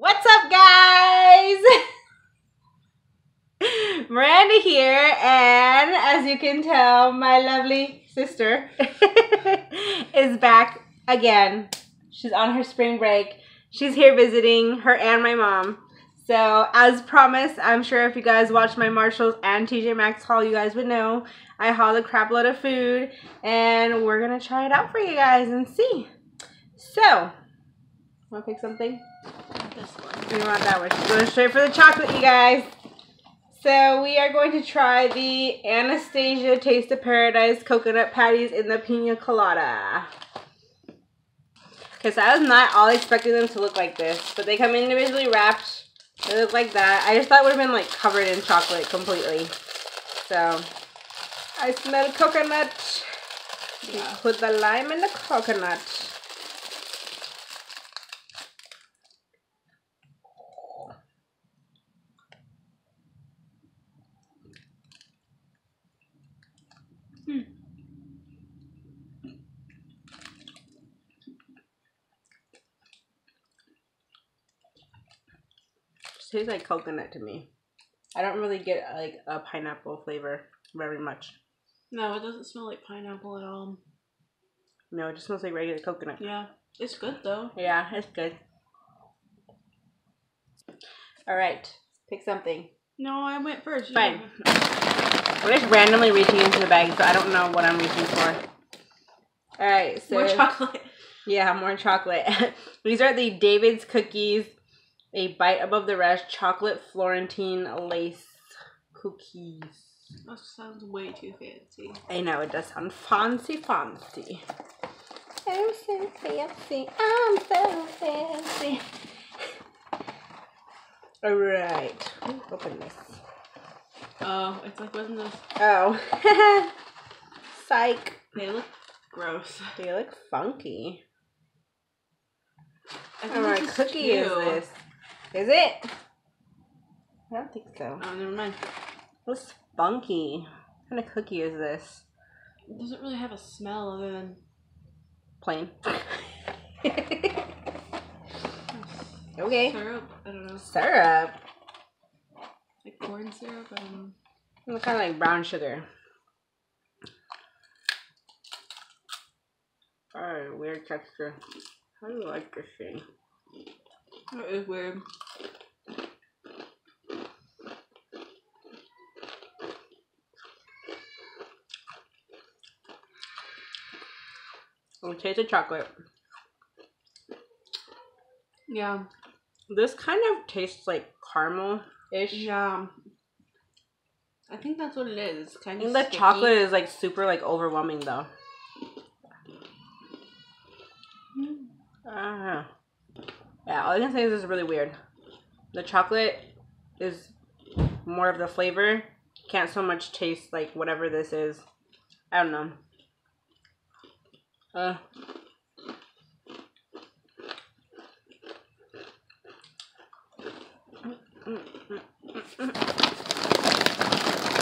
What's up, guys? Miranda here, and as you can tell, my lovely sister is back again. She's on her spring break. She's here visiting her and my mom. So, as promised, I'm sure if you guys watch my Marshalls and TJ Maxx haul, you guys would know I hauled a crap load of food, and we're gonna try it out for you guys and see. So, wanna pick something? This one. Want that one? She's going straight for the chocolate, you guys. So we are going to try the Anastasia Taste of Paradise coconut patties in the pina colada. Because I was not all expecting them to look like this, but they come individually wrapped. They look like that. I just thought it would have been like covered in chocolate completely. So I smell coconut. Yeah. Put the lime in the coconut. Just tastes like coconut to me. I don't really get like a pineapple flavor very much. No, it doesn't smell like pineapple at all. No, it just smells like regular coconut. Yeah, it's good though. Yeah, it's good. All right, pick something. No, I went first. Fine. We're just randomly reaching into the bag, so I don't know what I'm reaching for. All right, so More chocolate. yeah, more chocolate. These are the David's cookies, a bite above the rest, chocolate Florentine lace cookies. That sounds way too fancy. I know it does sound fancy, fancy. I'm so fancy. I'm so fancy. All right, open this. Oh, it's like wasn't this? Oh, psych. They look gross. They look funky. I What kind this cookie is this? Is it? I don't think so. Oh, never mind. What's funky? What kind of cookie is this? It doesn't really have a smell other than Plain. okay. syrup. I don't know, Syrup. like corn syrup. I don't know. It's kind of like brown sugar. Alright, weird texture. How do you like this thing? That is weird. Oh, taste of chocolate. Yeah. This kind of tastes like caramel-ish. Yeah. I think that's what it is. It's I kind think of the sticky. chocolate is like super like overwhelming though. Uh, yeah, all I can say is this is really weird. The chocolate is more of the flavor. Can't so much taste like whatever this is. I don't know. Uh.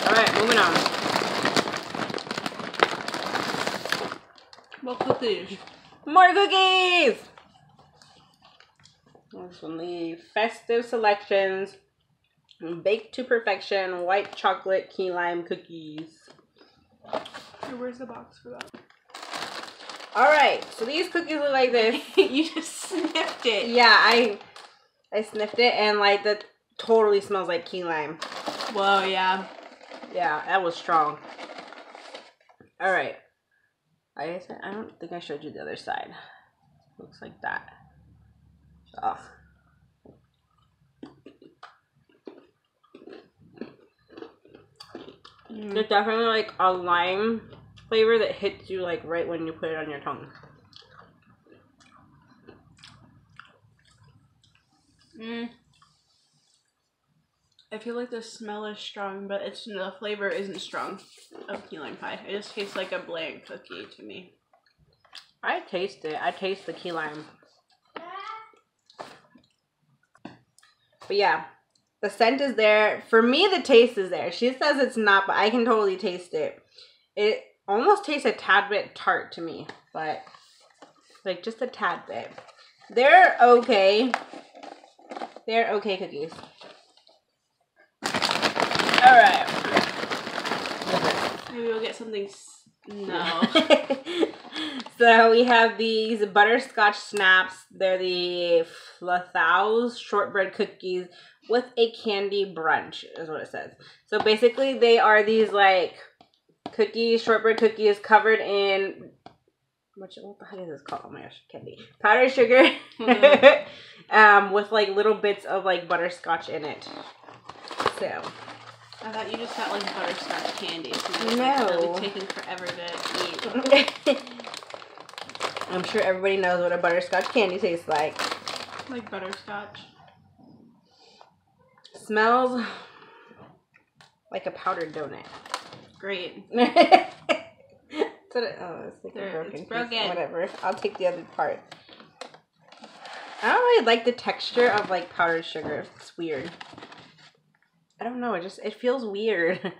Alright, moving on. What cookies? More cookies! This one, the festive selections, baked to perfection, white chocolate key lime cookies. Here, where's the box for that? All right, so these cookies look like this. you just sniffed it. Yeah, I I sniffed it and like that totally smells like key lime. Whoa, yeah. Yeah, that was strong. All right, I said I don't think I showed you the other side. Looks like that. Oh. Mm. There's definitely like a lime flavor that hits you like right when you put it on your tongue. Mm. I feel like the smell is strong, but it's the flavor isn't strong of key lime pie. It just tastes like a bland cookie to me. I taste it. I taste the key lime. But yeah, the scent is there. For me, the taste is there. She says it's not, but I can totally taste it. It almost tastes a tad bit tart to me, but like just a tad bit. They're okay. They're okay cookies. All right. Maybe we'll get something. s- No. so we have these butterscotch snaps. They're the Flathau's shortbread cookies with a candy brunch, is what it says. So basically, they are these like cookies, shortbread cookies covered in. What, what the heck is this called? Oh my gosh, candy. Powdered sugar. Mhm. um, with like little bits of like butterscotch in it. So. I thought you just got like butterscotch candy. It's No. Really taking forever to eat. I'm sure everybody knows what a butterscotch candy tastes like. Like butterscotch. Smells like a powdered donut. Great. It, oh, it's like There, a broken it's piece. Whatever. I'll take the other part. I don't really like the texture of like powdered sugar. It's weird. I don't know. It just it feels weird.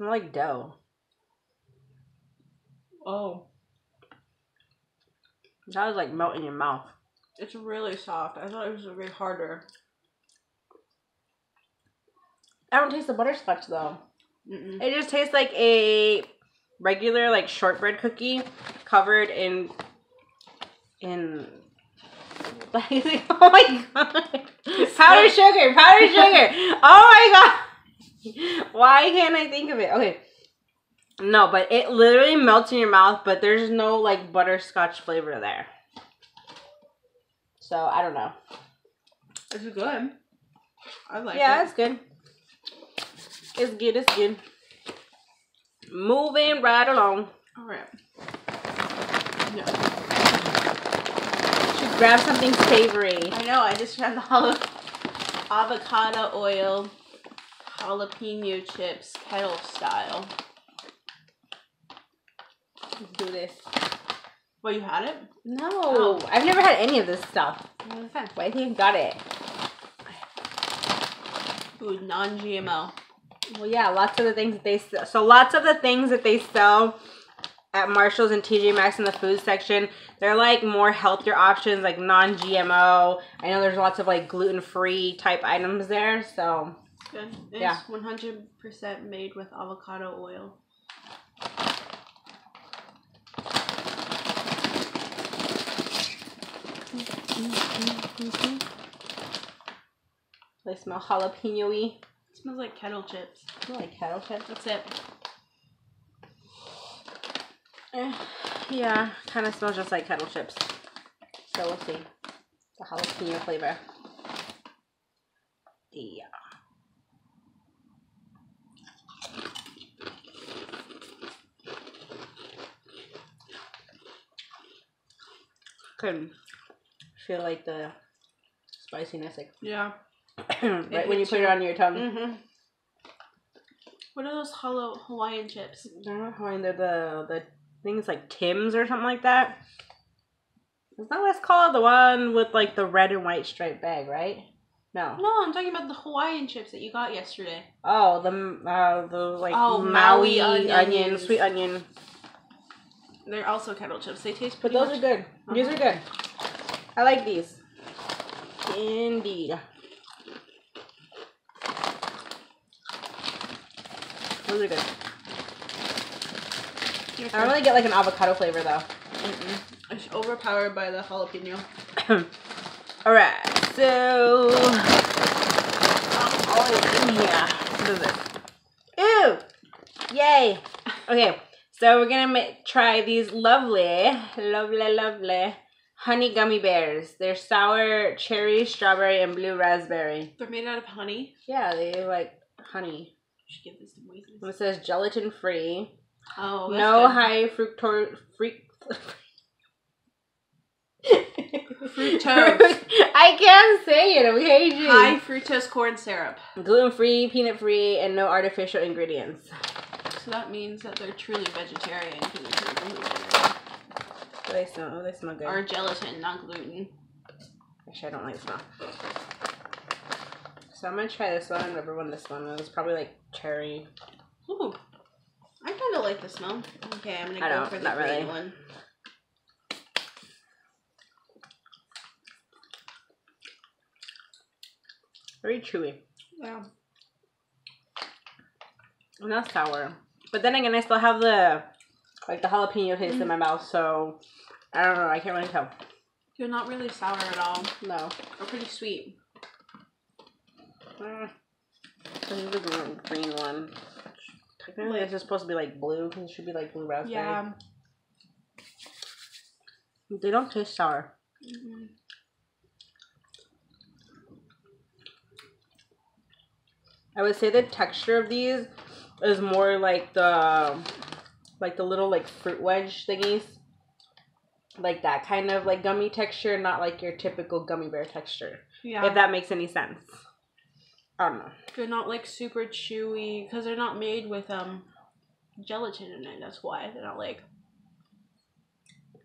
I like dough. Oh. That was like melt in your mouth. It's really soft. I thought it was way harder. I don't taste the butterscotch though. Mm-mm. It just tastes like a regular like shortbread cookie covered in in oh my god powdered sugar powdered sugar oh my god why can't i think of it okay no but it literally melts in your mouth but there's no like butterscotch flavor there so i don't know It's good. I like yeah it. it's good it's good it's good moving right along All right. No. Should grab something savory. I know. I just had the avocado oil, jalapeno chips, kettle style. Do this. Well, you had it. No, Oh. I've never had any of this stuff. Why do you got it? Ooh, non-GMO. Well, yeah, lots of the things that they sell. So lots of the things that they sell at Marshalls and TJ Maxx in the food section, they're like more healthier options, like non-GMO. I know there's lots of like gluten-free type items there. So Good. It's Yeah. 100% made with avocado oil. Mm, mm, mm, they smell jalapeno-y. It smells like kettle chips. I like kettle chips. That's it. Eh, yeah, kind of smells just like kettle chips. So we'll see. The jalapeno flavor. Yeah. Can feel like the spiciness, like Yeah. right when you put it on your tongue. Mm-hmm. What are those hollow Hawaiian chips? Don't know how they're the the things like Tim's or something like that. Is that what it's called? The one with like the red and white striped bag, right? No. No, I'm talking about the Hawaiian chips that you got yesterday. Oh, the uh the like Oh, Maui, Maui onion, sweet onion. They're also kettle chips. They taste But those much. are good. These Uh-huh. are good. I like these. Indeed. Those are good. I don't really get like an avocado flavor though. Mm-mm. It's overpowered by the jalapeno. All right, so oh, in here. What is? Ooh, yay! Okay, so we're gonna try these lovely, lovely, lovely honey gummy bears. They're sour cherry, strawberry, and blue raspberry. They're made out of honey. Yeah, they like honey. You should give this to Moises. It says gelatin free, Oh, that's no good. high fructose. Free- Fructose. I can't say it. Okay, G. High fructose corn syrup. Gluten free, peanut free, and no artificial ingredients. So that means that they're truly vegetarian. Oh, they smell. Oh, they smell good. Or gelatin, not gluten. Actually, I don't like smell. So I'm gonna try this one. I remember when this one was probably like cherry. Ooh, I kind of like the smell. Okay, I'm gonna I go for the green really. one. Very chewy. Yeah. And that's sour. But then again, I still have the like the jalapeno taste mm in my mm-hmm. mouth, so I don't know. I can't really tell. You're not really sour at all. No. They're pretty sweet. Mm. This is the green, one. Technically, is supposed to be like blue it should be like blue raspberry. Yeah. They don't taste sour. Mhm. I would say the texture of these is more like the like the little like fruit wedge thingies. Like that kind of like gummy texture, not like your typical gummy bear texture. Yeah. If that makes any sense. I don't know. They're not like super chewy because they're not made with um gelatin in it. That's why they're not like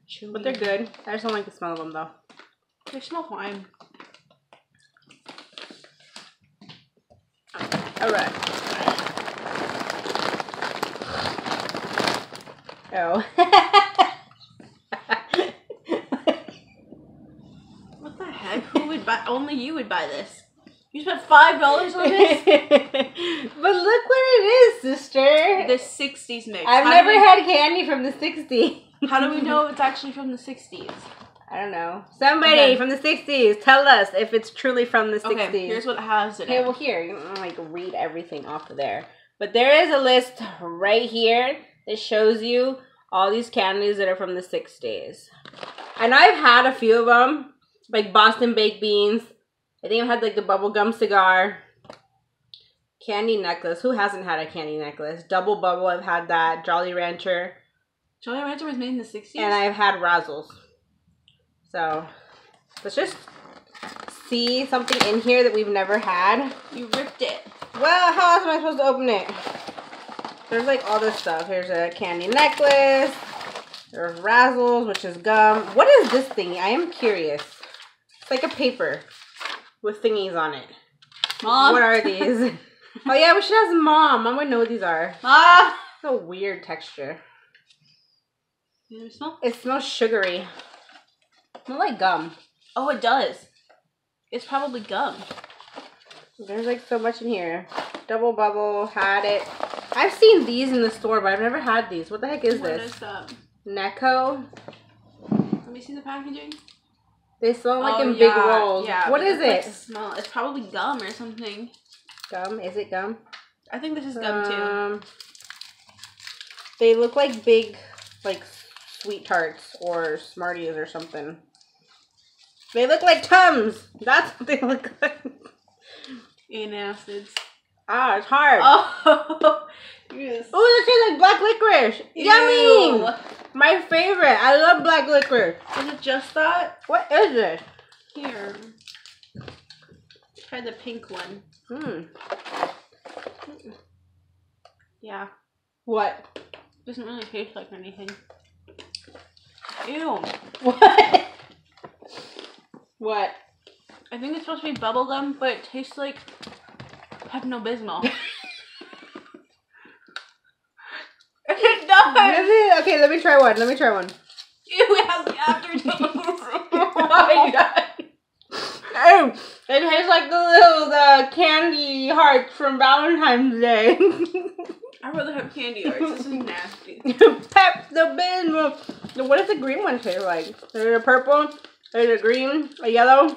chewy. But they're good. I just don't like the smell of them though. They smell fine. Alright. Oh. What the heck? Who would buy? Only you would buy this. You spent five dollars on this. but look what it is, sister. the '60s mix. I've How never we, had candy from the 60s. How do we know it's actually from the '60s? I don't know. Somebody Okay. from the 60s, tell us if it's truly from the 60s. Okay, here's what it has in Okay, it. well, here, you can like read everything off of there. But there is a list right here that shows you all these candies that are from the 60s. And I've had a few of them, like Boston Baked Beans. I think I've had like the bubblegum cigar. Candy necklace. Who hasn't had a candy necklace? Double bubble, I've had that. Jolly Rancher. Jolly Rancher was made in the '60s. And I've had Razzles. So let's just see something in here that we've never had. you ripped it. Well, how else am I supposed to open it? There's like all this stuff. Here's a candy necklace. There's Razzles, which is gum. What is this thingy? I am curious. It's like a paper with thingies on it. Mom. What are these? oh yeah, we should ask mom. Mom would know what these are. Ah. It's a weird texture. You smell? It smells sugary. Smell like gum. Oh, it does. It's probably gum. There's like so much in here. Double bubble, had it. I've seen these in the store, but I've never had these. What the heck is What this? is that? Necco. Let me see the packaging. They smell like Oh, in big yeah, rolls. Yeah. what is it? like, smell. It's probably gum or something. Gum? Is it gum? I think this is gum too. Um, they look like big, like sweet tarts or Smarties or something. They look like Tums. That's what they look like. Antacids. Ah, it's hard. Oh. yes. Oh, this tastes like black licorice. Yummy. My favorite. I love black licorice. Is it just that? What is this? Here. Try the pink one. Hmm. Yeah. What? Doesn't really taste like anything. Ew. What? what? I think it's supposed to be bubblegum, but it tastes like Pepto Bismol. it does. Is it? Okay, let me try one. Let me try one. It has the aftertaste. Oh my god. Oh, it tastes like the little the candy hearts from Valentine's Day. I rather have candy hearts. This is nasty. Pepto Bismol. What does the green one taste like? There's a purple, there's a green, a yellow.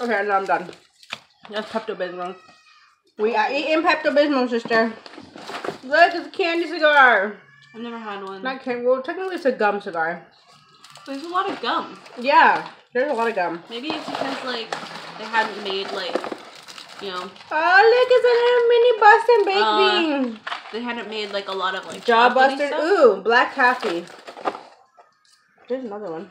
Okay, now I'm done. That's Pepto Bismol. We are eating Pepto Bismol, sister. Look, it's a candy cigar. I've never had one. Not candy. Well, technically, it's a gum cigar. There's a lot of gum. Yeah, there's a lot of gum. Maybe it's because like they hadn't made like you know Oh, look, it's a little mini Boston baked Uh, bean. they hadn't made like a lot of like chocolatey stuff. Ooh, black coffee. There's another one.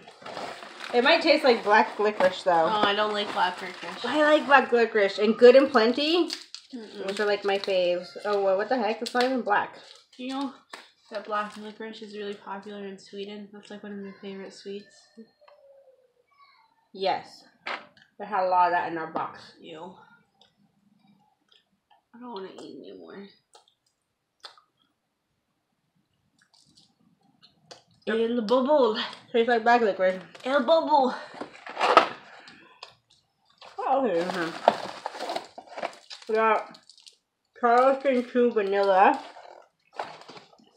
It might taste like black licorice though. Oh, I don't like black licorice. I like black licorice and good and plenty. Mm-mm. Those are like my faves. Oh, well, what the heck? It's not even black. You know that black licorice is really popular in Sweden. That's like one of my favorite sweets. Yes. They had a lot of that in our box. Ew. I don't want to eat anymore. El bubble. Tastes like black licorice. El bubble. Oh, mhm. We got Charleston Chew Vanilla.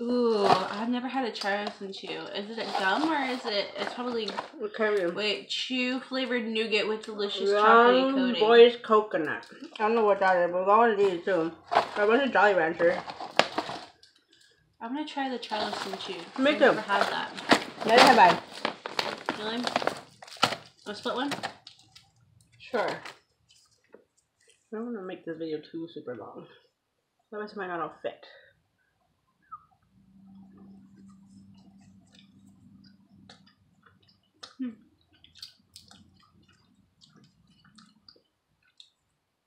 Ooh, I've never had a Charleston Chew. Is it a gum or is it? It's probably Okay. wait chew flavored nougat with delicious chocolatey Young coating. Boys Coconut. I don't know what that is, but got one of these too. I went to Jolly Rancher. I'm gonna try the Charleston Chew. Me I've too. never had that. Let's have I. Really? A split one? Sure. I don't want to make this video too super long. Otherwise, it might not all fit. Hmm.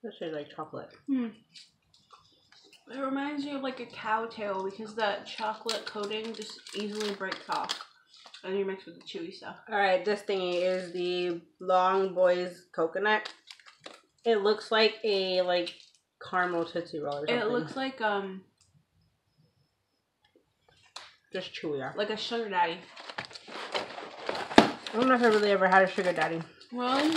Tastes like chocolate. Hmm. It reminds me of like a cow tail because that chocolate coating just easily breaks off. And you mix with the chewy stuff. Alright, this thingy is the Long Boys Coconut. It looks like a like caramel tootsie roll or something. It looks like um just chewier. like a sugar daddy. I don't know if I really ever had a sugar daddy. Really?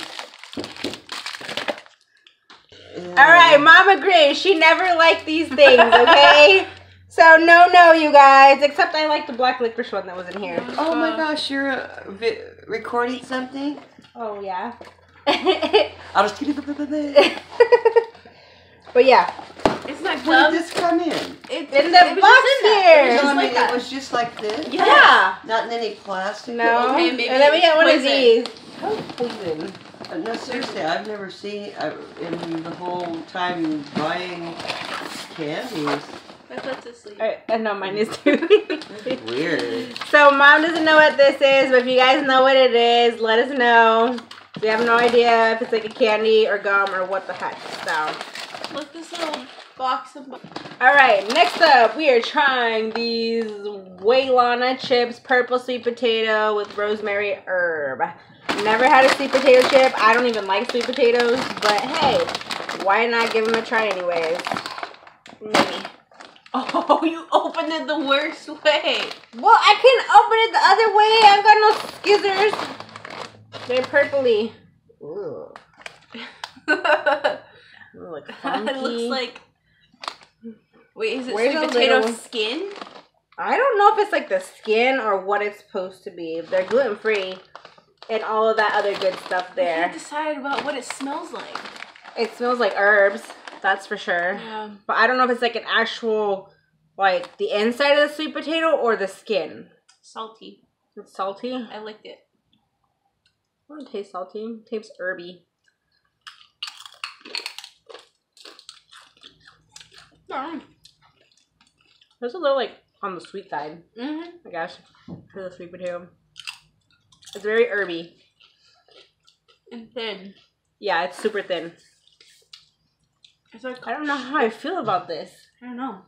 All right, Mama Grace, she never liked these things, okay? so no, no, you guys. Except I like the black licorice one that was in here. Oh my gosh, you're uh, vi- recording something? Oh yeah. I was kidding. Where but yeah, It's not that did this come in? It's in the it box just in that. here. It was just like it was just like this. Yeah. yeah. Not in any plastic. No. Okay, maybe and then we got one of these. Oh, poison. Uh, No, seriously, I've never seen uh, in the whole time buying candies. I put to sleep. All right, I know mine is too. Weird. so mom doesn't know what this is, but if you guys know what it is, let us know. We have no idea if it's like a candy or gum or what the heck. So. Look this little box of. All right, next up, we are trying these Wai Lana chips, purple sweet potato with rosemary herb. Never had a sweet potato chip. I don't even like sweet potatoes, but hey, why not give them a try anyways? Maybe. Oh, you opened it the worst way. Well, I can open it the other way. I've got no skizzers. They're purpley. Ooh, it look looks like. Wait, is it Where's sweet potato little- skin? I don't know if it's like the skin or what it's supposed to be. They're gluten free and all of that other good stuff I there. can't decide about what it smells like. It smells like herbs, that's for sure. Yeah. But I don't know if it's like an actual, like the inside of the sweet potato or the skin. Salty. It's salty. I licked it. I don't taste salty. It tastes herby. There's a little like on the sweet side, Mm-hmm. I guess, for the sweet potato. It's very herby. And thin. Yeah, it's super thin. It's like I don't know how I feel about this. I don't know.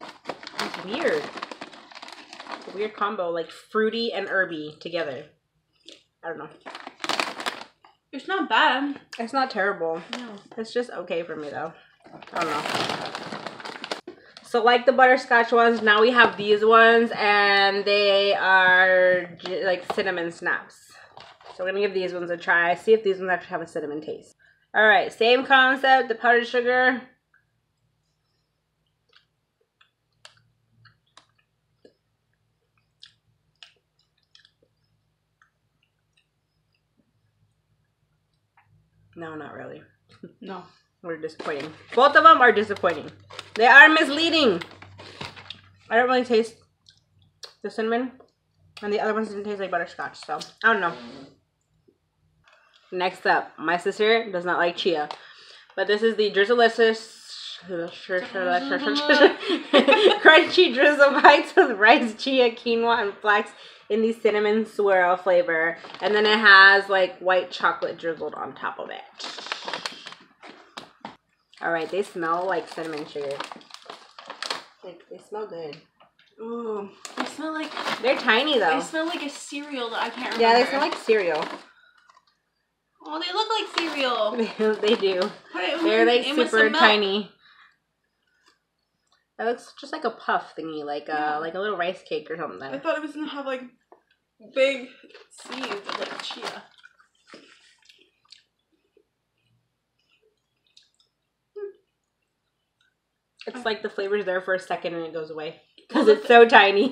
It's weird. It's a weird combo, like fruity and herby together. I don't know. It's not bad. It's not terrible. No. It's just okay for me though. I don't know. So like the butterscotch ones, now we have these ones and they are like cinnamon snaps. So we're gonna give these ones a try. See if these ones actually have a cinnamon taste. All right, same concept. The powdered sugar. No, not really. No. We're disappointing. Both of them are disappointing. They are misleading. I don't really taste the cinnamon, and the other ones didn't taste like butterscotch, so I don't know. Next up, my sister does not like chia, but this is the Drizzilicious crunchy drizzle bites with rice, chia, quinoa, and flax in the cinnamon swirl flavor, and then it has like white chocolate drizzled on top of it. All right, they smell like cinnamon sugar. Like they smell good. Ooh. They smell like They're tiny though. they smell like a cereal that I can't remember. Yeah, they smell like cereal. Oh, they look like cereal. they do. They're like in with some super tiny. That looks just like a puff thingy, like uh, Yeah. a like a little rice cake or something. I thought it was gonna have like big seeds of like chia. It's like the flavor's there for a second and it goes away because it's so tiny.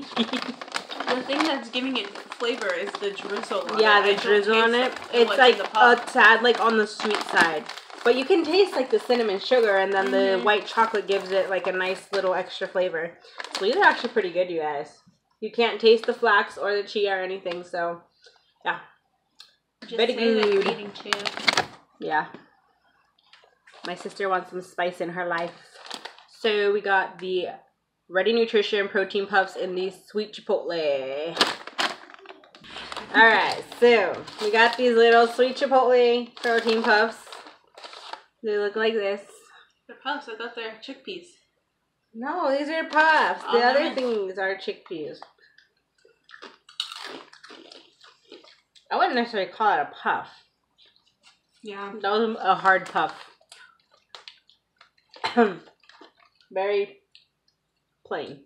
The thing that's giving it flavor is the drizzle. On yeah, it. The drizzle on it. It's like a tad like on the sweet side. But you can taste like the cinnamon sugar and then the Mhm. white chocolate gives it like a nice little extra flavor. So these are actually pretty good, you guys. You can't taste the flax or the chia or anything, so Just very say that you're good. eating chia. yeah. My sister wants some spice in her life. So we got the Ready Nutrition protein puffs in the sweet chipotle. Alright, so we got these little sweet chipotle protein puffs. They look like this. They're puffs. I thought they're chickpeas. No, these are puffs. The Oh, other things are chickpeas. I wouldn't necessarily call it a puff. Yeah. That was a hard puff. Very plain.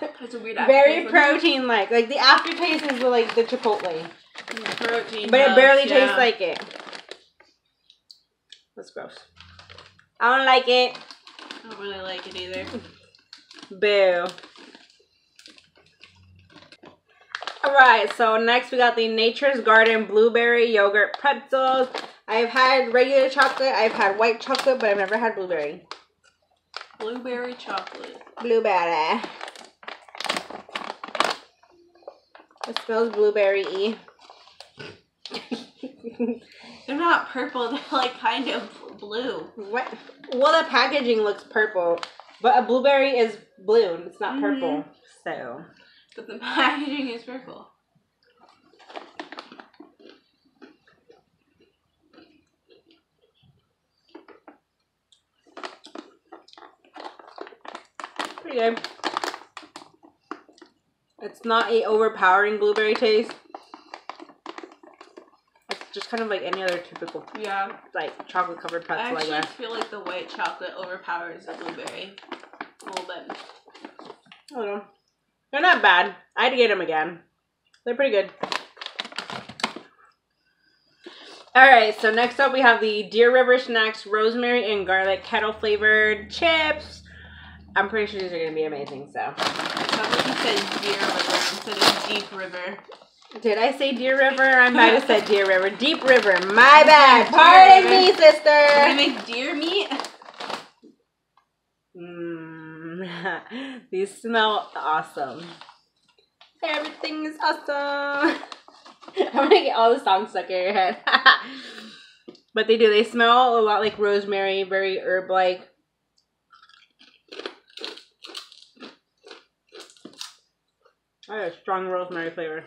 It's a weird. Very protein like. Like the aftertaste is like the chipotle. Protein. But it barely yeah. tastes like it. That's gross. I don't like it. I don't really like it either. Boo. Alright, so next we got the Nature's Garden Blueberry Yogurt Pretzels. I've had regular chocolate, I've had white chocolate, but I've never had blueberry. Blueberry chocolate. Blueberry. It smells blueberry-y. They're not purple. They're like kind of blue. what? Well, the packaging looks purple, but a blueberry is blue, and it's not purple. Mm-hmm. So, But the packaging is purple. Pretty good. It's not a overpowering blueberry taste. It's just kind of like any other typical Yeah. like chocolate covered I pretzel, I actually guess. feel like the white chocolate overpowers the blueberry a little bit. I don't know. They're not bad. I'd get them again. They're pretty good. All right, so next up we have the Deer River Snacks rosemary and garlic kettle flavored chips. I'm pretty sure these are gonna be amazing. So, Somebody said deer river instead of deep river. did I say Deer River? I might have said Deer River. Deep River. My bad. Pardon me. Can I sister. make deer meat? Mm, these smell awesome. Everything is awesome. I'm gonna get all the songs stuck in your head. but they do. They smell a lot like rosemary, very herb like. I have a strong rosemary flavor.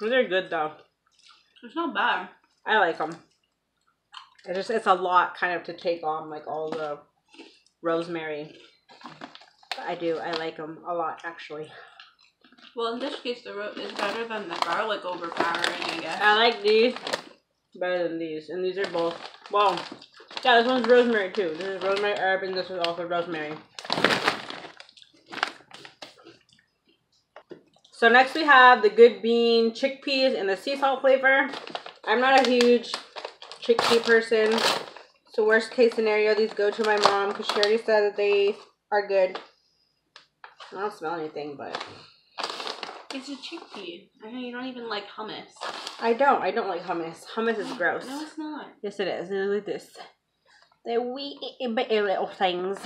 They're good though. It's not bad. I like them. It just it's a lot kind of to take on like all the rosemary. But I do. I like them a lot actually. Well, in this case, the root is better than the garlic overpowering, I guess. I like these better than these, and these are both. Well, yeah, this one's rosemary too. This is rosemary herb, and this is also rosemary. So next we have the Good Bean chickpeas in the sea salt flavor. I'm not a huge chickpea person, so worst case scenario, these go to my mom because she already said that they are good. I don't smell anything, but It's a chickpea. I know you don't even like hummus. I don't. I don't like hummus. Hummus is gross. No, it's not. Yes, it is. Look at this. They're wee bitty little things.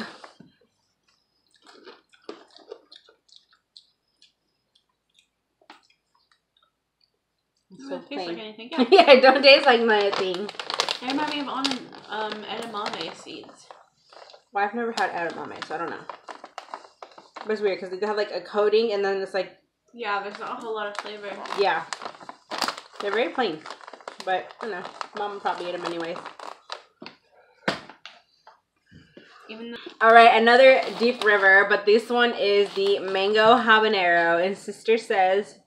It's It so doesn't taste like anything. Yeah. yeah, it don't taste like nothing. They remind me of on um edamame seeds. Well, I've never had edamame, so I don't know. But it's weird because they have like a coating and then it's like, Yeah, there's not a whole lot of flavor. yeah. They're very plain. But, you know. Mom probably ate them anyways. Even though Alright, another deep river, but this one is the mango habanero. And sister says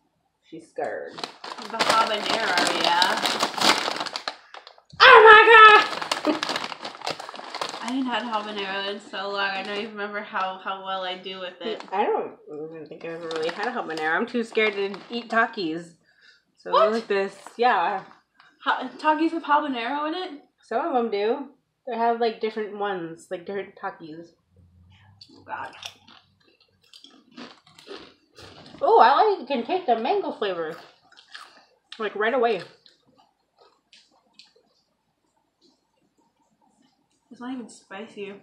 she's scared. the habanero, yeah. Oh my god! I haven't had habanero in so long. I don't even remember how, how well I do with it. I don't even think I've ever really had a habanero. I'm too scared to eat Takis. So What? like this, yeah. Ha- Takis with habanero in it? Some of them do. They have like different ones, like different Takis. Oh God. Oh, I like you can taste the mango flavor. Like right away. It's not even spicy.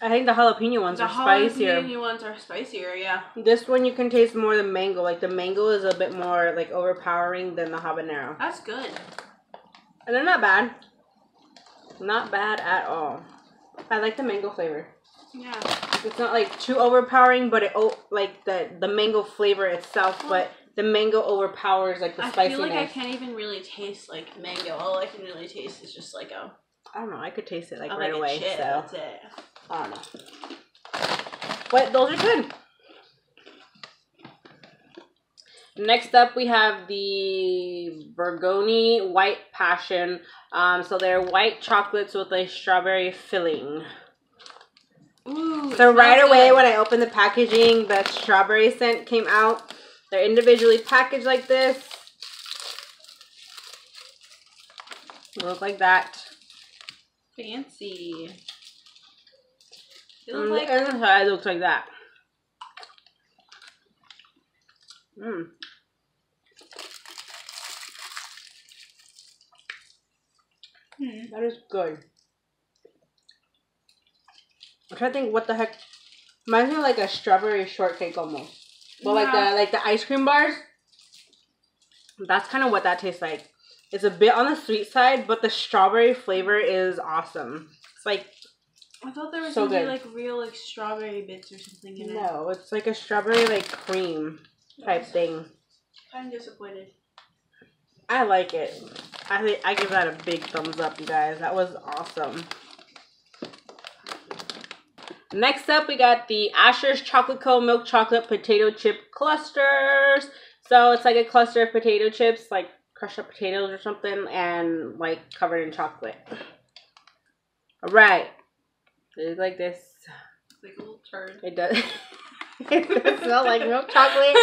I think the jalapeno ones the are spicier. The jalapeno ones are spicier, yeah. This one you can taste more the mango. Like the mango is a bit more like overpowering than the habanero. That's good. And they're not bad. Not bad at all. I like the mango flavor. Yeah. It's not like too overpowering, but it oh like the the mango flavor itself, but the mango overpowers like the I spiciness. feel like I can't even really taste like mango. All I can really taste is just like a, I don't know. I could taste it like right like away. chip. So That's it. I don't know. But those are good. Next up, we have the Bergoni White Passion. Um, so they're white chocolates with a strawberry filling. Ooh. So right away, good. when I opened the packaging, the strawberry scent came out. They're individually packaged like this. Look like that. fancy. It looks like inside looks like that. Mmm. Hmm. That is good. I'm trying to think what the heck. Reminds me of like a strawberry shortcake almost. But like the like the ice cream bars. That's kind of what that tastes like. It's a bit on the sweet side, but the strawberry flavor is awesome. It's like I thought there was So gonna be like real like strawberry bits or something in it. no, it's like a strawberry like cream type thing. I'm disappointed. I like it. I think I give that a big thumbs up, you guys. That was awesome. Next up, we got the Asher's Chocolate Co. Milk Chocolate Potato Chip Clusters. So it's like a cluster of potato chips, like crushed up potatoes or something, and like covered in chocolate. All right, it is like this. It's like a little turd. It does. it does smell like milk chocolate.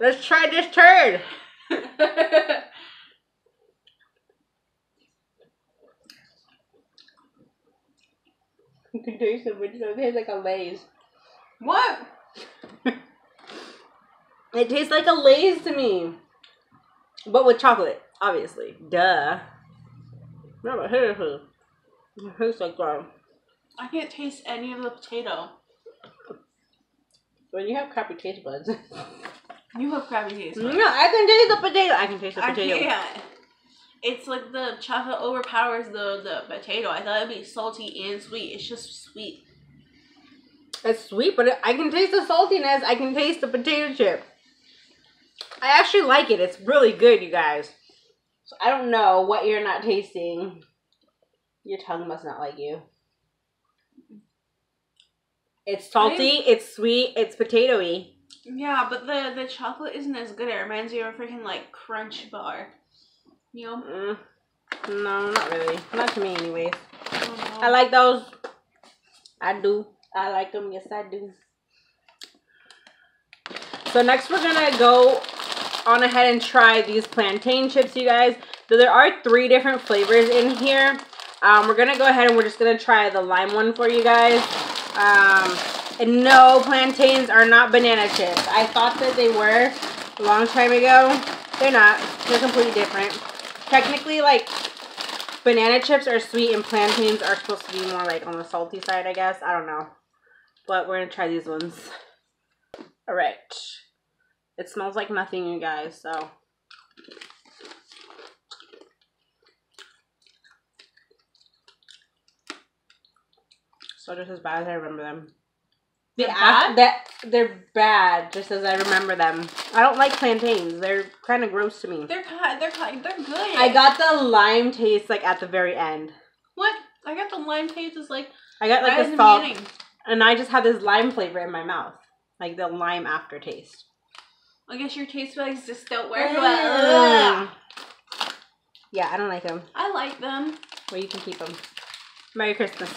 Let's try this turd. You can taste it, but it tastes like a Lay's. what? It tastes like a Lay's to me. But with chocolate, obviously. Duh. No, but here, here. It tastes like that. I can't taste any of the potato. When you have crappy taste buds. You have crappy taste. buds. no. I can taste the potato. I can taste the I potato. can't. It's like the chocolate overpowers the, the potato. I thought it'd be salty and sweet. It's just sweet. It's sweet, but it, I can taste the saltiness. I can taste the potato chip. I actually like it. It's really good, you guys. So I don't know what you're not tasting. Your tongue must not like you. It's salty, it's sweet, it's potatoy. Yeah, but the, the chocolate isn't as good. It reminds me of a freaking like crunch bar. You? Mm, no, not really. Not to me, anyways. I don't. I like those. I do. I like them. Yes, I do. So next we're gonna go on ahead and try these plantain chips, you guys. So there are three different flavors in here. Um, we're gonna go ahead and we're just gonna try the lime one for you guys. Um, and no, plantains are not banana chips. I thought that they were a long time ago. They're not. They're completely different. Technically, like banana chips are sweet and plantains are supposed to be more like on the salty side, I guess. I don't know. But we're gonna try these ones. Alright. It smells like nothing, you guys, so. So just as bad as I remember them. The They're bad? that they're bad, just as I remember them. I don't like plantains. They're kind of gross to me. They're kind. They're kind. They're good. I got the lime taste like at the very end. what? I got the lime taste. Is like I got like right the salt, beginning. and I just had this lime flavor in my mouth, like the lime aftertaste. I guess your taste buds just don't work well. Mm. Yeah, I don't like them. I like them. Well, you can keep them. Merry Christmas.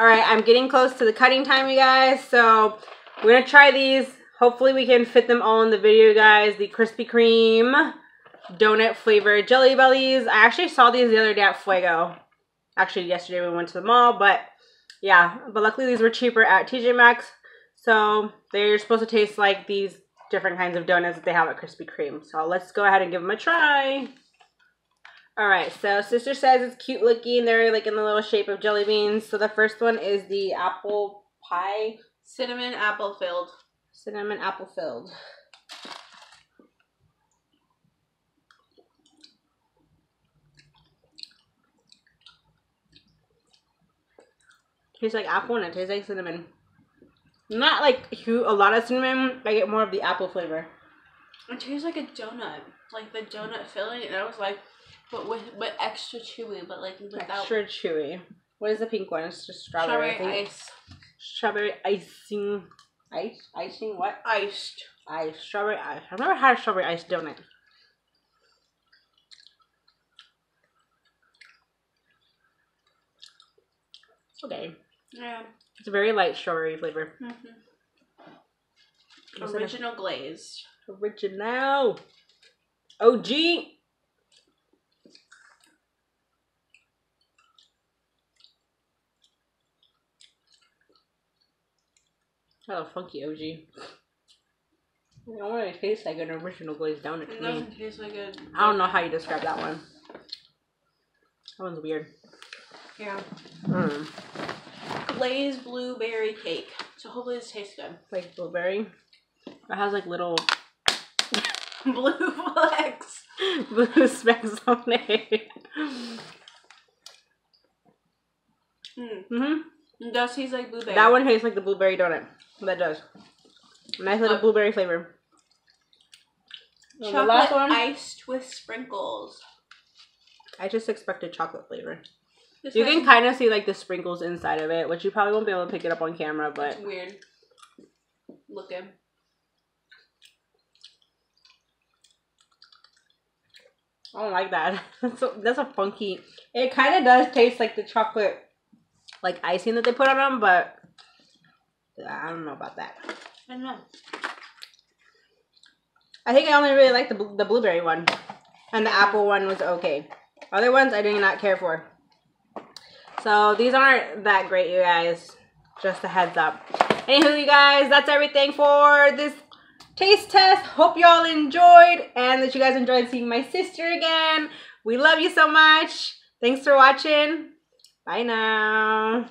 All right, I'm getting close to the cutting time, you guys. So we're gonna try these. Hopefully, we can fit them all in the video, guys. The Krispy Kreme donut flavored jelly bellies. I actually saw these the other day at Fuego. Actually, yesterday we went to the mall, but yeah, but luckily these were cheaper at TJ Maxx. So they're supposed to taste like these different kinds of donuts that they have at Krispy Kreme. So let's go ahead and give them a try. All right, so sister says it's cute looking. They're like in the little shape of jelly beans. So the first one is the apple pie, Cinnamon apple filled. cinnamon apple filled. Tastes like apple and it tastes like cinnamon. Not like a lot of cinnamon. I get more of the apple flavor. It tastes like a donut, like the donut filling, and I was like, but with but extra chewy, but like without Extra chewy. What is the pink one? It's just strawberry. strawberry ice, Strawberry icing. Ice? Icing what? iced. Ice. Strawberry ice. I've never had a strawberry ice donut. Okay. Yeah. It's a very light strawberry flavor. hmm What's? Original glazed. Original. OG. Oh, funky OG. I don't want to taste like an original glazed donut It to me. doesn't taste like a. I don't know how you describe that one. That one's weird. Yeah. Mm. Glazed blueberry cake. So hopefully this tastes good. Like blueberry. It has like little Blue flecks. blue specks on it. Mm. It does taste like blueberry. That one tastes like the blueberry donut. That does. Nice little Uh, blueberry flavor. And Chocolate the last one, iced with sprinkles. I just expected chocolate flavor. This You can kind of see like the sprinkles inside of it, which you probably won't be able to pick it up on camera, but It's weird looking. I don't like that. That's a, that's a funky. It kind of does taste like the chocolate, like icing that they put on them, but I don't know about that. I don't know. I think I only really like the bl- the blueberry one, and the apple one was okay. Other ones I did not care for. So these aren't that great, you guys. Just a heads up. Anywho, you guys, that's everything for this taste test. Hope y'all enjoyed and that you guys enjoyed seeing my sister again. We love you so much. Thanks for watching. Bye now.